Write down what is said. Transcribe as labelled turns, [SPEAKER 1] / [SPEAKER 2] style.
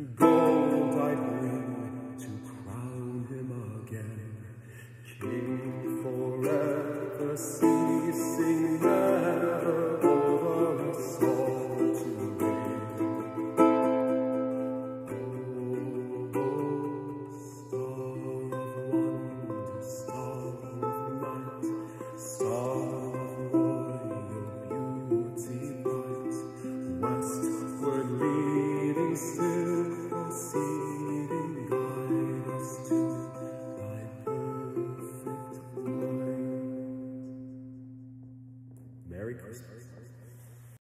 [SPEAKER 1] Gold I bring to crown him again, King forever, ceasing now. Merry Christmas.